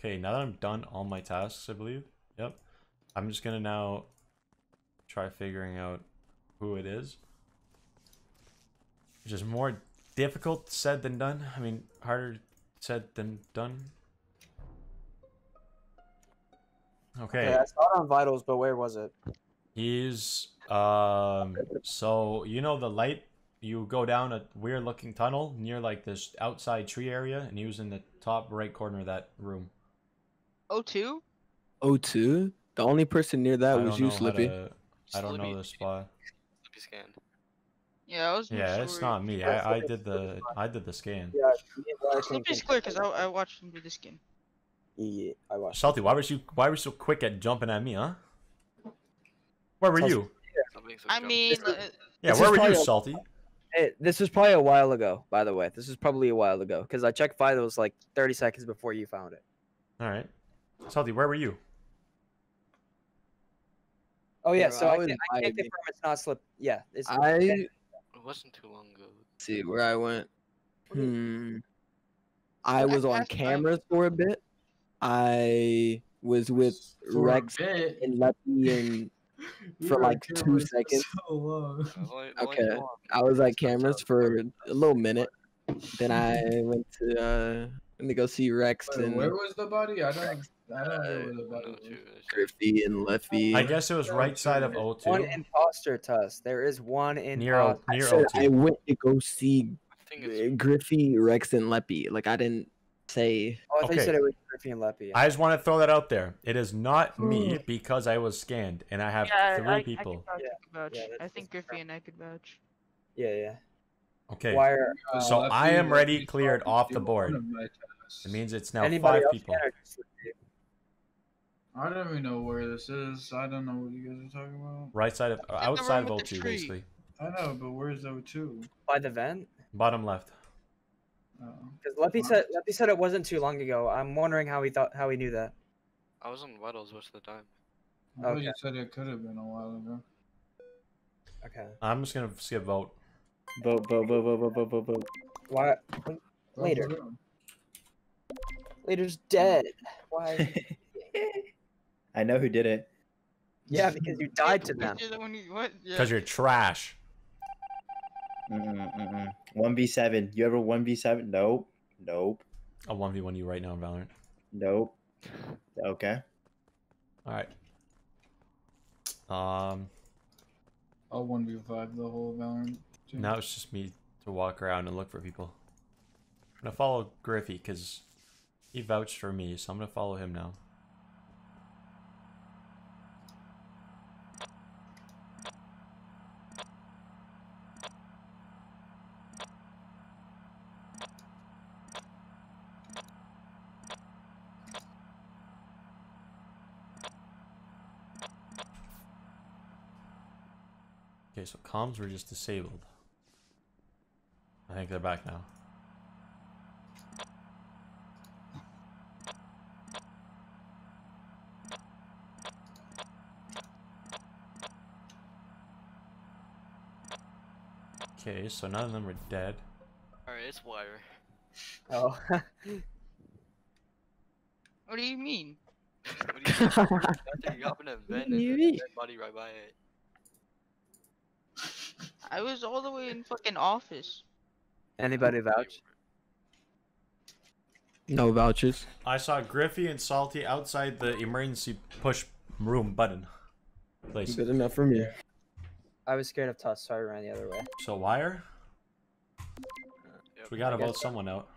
Okay, now that I'm done all my tasks, I believe. Yep. I'm just gonna now try figuring out who it is. Which is more difficult said than done. I mean, harder said than done. Okay. Okay, I saw it on vitals, but where was it? He's um so you know the light you go down a weird looking tunnel near like this outside tree area and he was in the top right corner of that room. Oh two? O2? The only person near that don't was you, Slippy. to- I don't know the spot. Slippy scan. Yeah, I was. Yeah, it's not me. I, I did the I did the scan. Yeah, me Slippy's clear because I, I watched him do the scan. Yeah, I watched. Salty, why was you why were you so quick at jumping at me, huh? Where were you? Stop being so I mean, This uh, Yeah, This where is were you, Salty? Hey, this was probably a while ago, by the way. This was probably a while ago because I checked vitals like 30 seconds before you found it. All right. Salty, where were you? Oh yeah, so I I, was can, I can't vibing. confirm it's not slip. Yeah, it's. I it wasn't too long ago. see where I went. Hmm. I I was on passed cameras for a bit. I was with For Rex and Leppy and We for like two seconds. So long. Only- only Okay. I was at It's not cameras for a little minute. Then I went to uh went to go see Rex Wait, and where was the body? I don't. I don't know Uh, where the body was. true, that's true. Griffey and Leffy. I guess it was right side of O2. One imposter test. There is one in. Near O- near So O2. I went to go see I think it's Griffey, Rex, and Leppy. Like I didn't say Oh, I Okay. said it was Griffey and Leppy. I just want to throw that out there. It is not me because I was scanned and I have yeah, three I, I people. could vouch, I could vouch. yeah, I think that's Griffey and I could vouch. Yeah, yeah. Okay. Wire. Uh, So I am ready, cleared off the board. of. It means it's now Anybody five people. can or just Leppy? I don't even know where this is. I don't know what you guys are talking about. Right side of the outside of room O2 basically. I know, but where's O2? By the vent? Bottom left. Oh. Because Leppy said Leppy said it wasn't too long ago. I'm wondering how he thought how he knew that. I was on vitals most of the time. I thought you Okay. said it could have been a while ago. Okay. I'm just gonna skip vote. Vote, vote, vote, vote, vote, vote, vote, vote. Why? Later. Later's dead. Why? I know who did it. yeah, because you died to them. You're the one who- What? Yeah. Because you're trash. Mm-mm, mm-mm. 1v7. You ever 1v7? Nope. Nope. I'll 1v1 you right now in Valorant. Nope. Okay. Alright. Um I'll 1v5 the whole Valorant. Team. now it's just me to walk around and look for people. I'm gonna follow Griffey because he vouched for me, so I'm gonna follow him now. Okay, so comms were just disabled. I think they're back now. Okay, so none of them are dead. Alright, it's wire. Oh. What do you mean? what do you mean? After you hop in a vent and there's a dead body right by it. I was all the way in fucking office. Anybody vouch? No vouchers. I saw Griffey and Salty outside the emergency push room button. Place. Good enough for me. I was scared of Tuss, so I ran the other way. So wire? Uh, yep. We gotta vote someone out.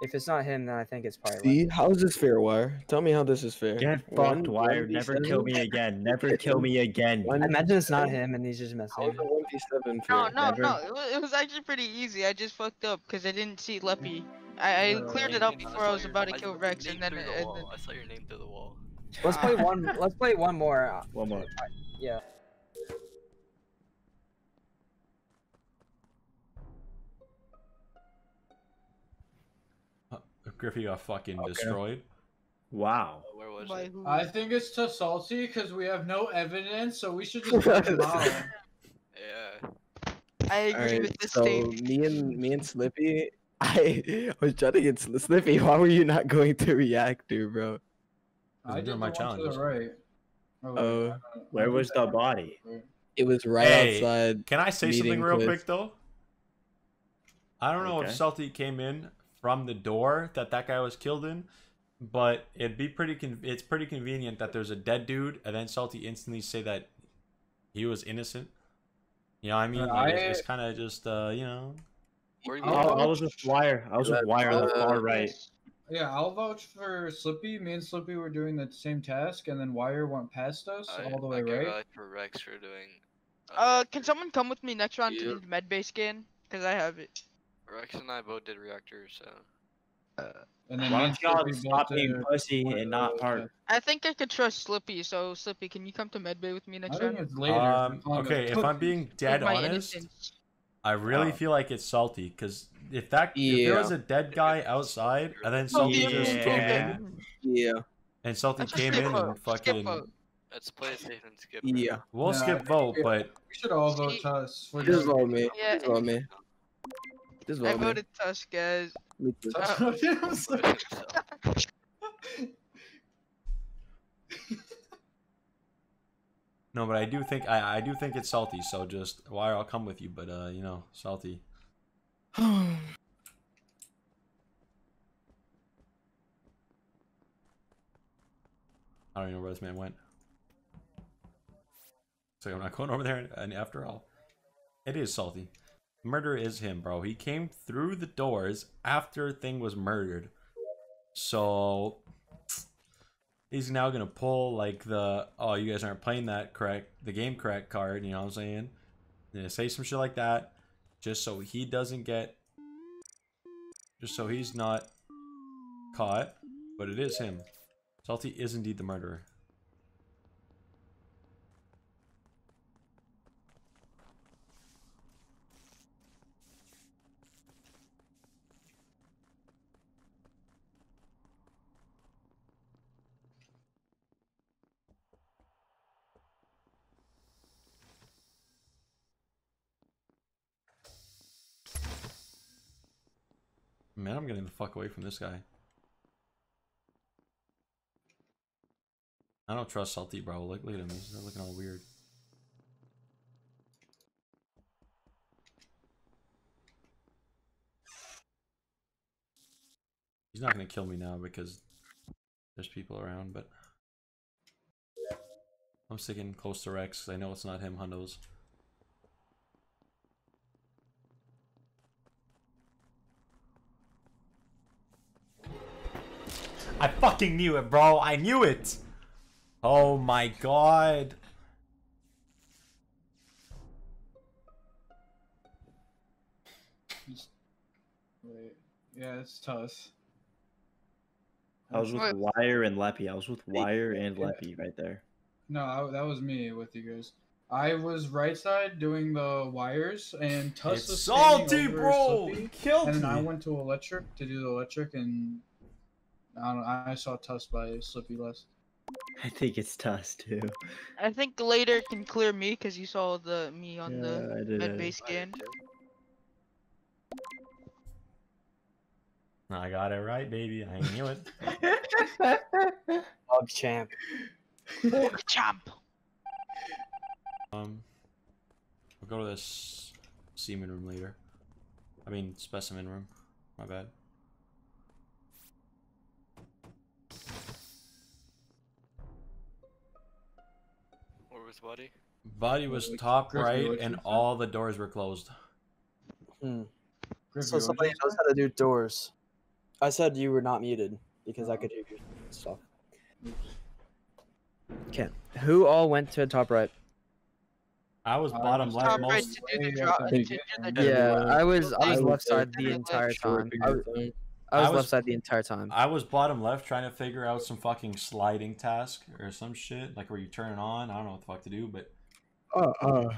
If it's not him, then I think it's probably. See, how is this fair, Wire? Tell me how this is fair. Get fucked, Wire. Never kill me again. Never kill me again. I imagine it's not him, and he's just messing. is a one v seven fair? No, no, never- no. It was, actually pretty easy. I just fucked up because I didn't see Leppy. I, I cleared it Name- up before saw I was about to kill Rex, and then, the and then I saw your name through the wall. Let's play one. Let's play one more. uh, One more. Yeah. Griffey got fucking Okay. destroyed. Wow. Where was by it? who? I think it's too salty because we have no evidence, so we should just put him out. Yeah. I agree Alright, with this so statement. me and me and Slippy, I was trying to get Slippy. Why were you not going to reactor, bro? I I'm did doing my one to challenges. right. Oh, wait, Oh. I. Where was the body? It was right Hey, outside. Can I say something real place. quick though? I don't know if Salty came in from the door that that guy was killed in, but it'd be pretty. Con- it's pretty convenient that there's a dead dude, and then Salty instantly say that he was innocent. You know, what I mean, Uh, like, I- it's, kind of just, uh, you know. Where you I, I was with Wire. I was with Wire on the Uh, far right. Yeah, I'll vouch for Slippy. Me and Slippy were doing the same task, and then Wire went past us I, all the I way can right. vouch for Rex for doing. Uh, can someone come with me next round Yeah. to the med bay scan? Cause I have it. Rex and I both did reactor, so. And then Why me don't y'all Slippy stop being did pussy and not those hard? I think I could trust Slippy. So Slippy, can you come to med bay with me next think round? it's later. Um, okay, if I'm being dead honest, innocence. I really Oh. feel like it's Salty because if that if there was a dead guy outside and then Salty yeah, just came in Yeah. and Salty came in vote. and fucking. Let's play it safe and skip. Yeah. we'll Nah, skip vote, but We should all vote See- Tuss. for Just the- vote me. Yeah, Just vote me. Just I vote me. voted Tusk, guys. Me too. Tuss Uh, voted himself. no, but I do think I I do think it's Salty. So just why I'll come with you, but uh, you know, Salty. I don't even know where this man went. So I'm not going over there. And after all, it is salty. Murder is him, bro. He came through the doors after Thing was murdered. So he's now gonna pull like the oh you guys aren't playing that correct the game correct card. You know what I'm saying? Yeah, say some shit like that, just so he doesn't get, just so he's not caught. But it is him. Salty is indeed the murderer. Man, I'm getting the fuck away from this guy. I don't trust Salty, bro. Look, look at him. He's looking all weird. He's not gonna kill me now because there's people around, but I'm sticking close to Rex. I know it's not him, Hundos. I fucking knew it, bro. I knew it. Oh my god. Wait. Yeah, it's Tuss. I was with Wire and Leppy. I was with Wire and Yeah. Leppy right there. No, I, that was me with you guys. I was right side doing the wires, and Tuss It's was salty, over bro. Slippy, killed and then I went to electric to do the electric, and I don't. I saw Tuss by Slippy less. I think it's Tuss too. I think later can clear me because you saw the me on the Yeah, I did. med it. base scan. I got it right, baby. I knew it. Dog champ. Pork champ. Um, we'll go to this semen room later. I mean, specimen room. My bad. Where was Buddy? Body was top right, and all the doors were closed. Hmm. So somebody knows how to do doors. I said you were not muted because I could hear your stuff. Okay. Who all went to top right? I was bottom was left Top most- right most. to do the drop. up To in do the the game. Yeah. I was I was Thing. left side the entire time. I, was- time. I was I was- left side the entire time. I was bottom left trying to figure out some fucking sliding task or some shit, like where you turn it on. I don't know what the fuck to do, but Uh, uh.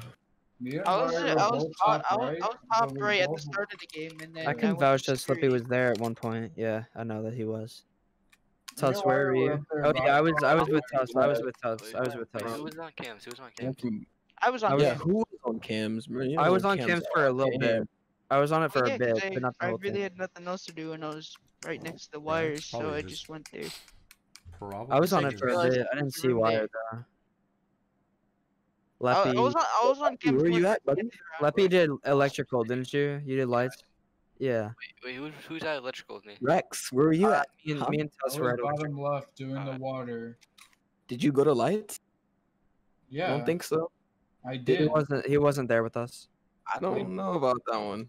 Me and I was Wire I was both top, I was, right, I was top we right at the start of the game, and then I can went vouch that Slippy security. was there at one point. Yeah, I know that he was. Me Tuss, where Wire were were you? Oh yeah, I was I was with minutes Tuss. I was with Tuss. I was with Wait, Tuss. Who was on cams? Who was on cams? I was on yeah, who was on cams? bro? You I was on cams for a little are bit. Cam. I was on it for yeah, a 'cause bit, I, but not the I whole really thing. had nothing else to do, and I was right next to the Yeah, wires, so probably I just- just went there. Probably I was on it for a bit. I didn't see room Wire there. though. I, I was on. I was on. Kim's Where you at, buddy? Leppy did electrical, didn't you? You did lights. Yeah. Wait, who, who's at electrical with me? Rex, where were you Uh, at? me and Huh? me and I Tuss was were at electrical. bottom left doing the water. Did you go to lights? Yeah, I don't think so. I did. He wasn't. He wasn't there with us. I don't know about that one.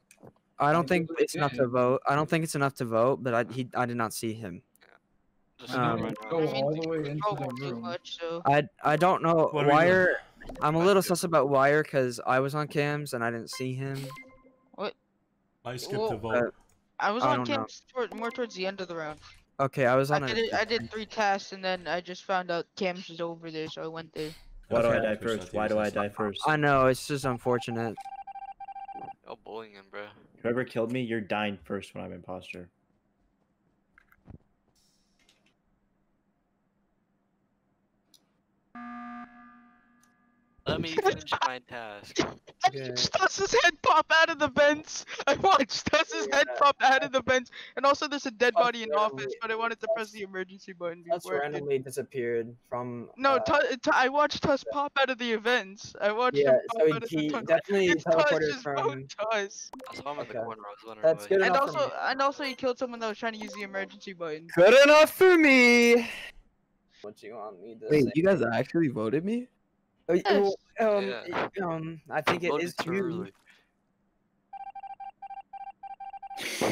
I don't think it's enough to vote. I don't think it's enough to vote, but I he I did not see him. Um, Go. I all the way into the room. I I don't know What are we doing? Wire. I'm a little Let's sus about Wire because I was on cams and I didn't see him. What? I skipped Well, the vote. uh, I was I on don't know. Kim's toward, more towards the end of the round. Okay, I was I on did it. it, I did three tasks, and then I just found out Cam's was over there, so I went there. Why do I die first? Why do I die first? I know it's just unfortunate. Oh, bullying him, bro. Whoever killed me, you're dying first when I'm imposter. Let me finish my task. I watched Tuss's head pop out of the vents. I watched Tuss's head pop out of the vents, and also there's a dead Tuss body in office, but I wanted to press the emergency button Tuss before. I did. randomly disappeared from. No, uh, Tu- Tu- I watched Tuss pop out of the events. I watched yeah, him pop so out of he, he the tunnel. definitely It's teleported just from. vote Tuss. I saw him in the Okay. corner. I was wondering That's good And enough for also, me. and also, he killed someone that was trying to use the emergency button. Good enough for me. What you want me to Wait, say? you guys actually voted me? Oh, y- Yes. well, um, Yeah. um, I think it is Voted is too you.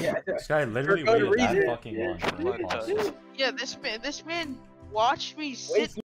Yeah, This guy literally good waited that fucking long Yeah. an imposter. Yeah, this man, this man watched me sit Waste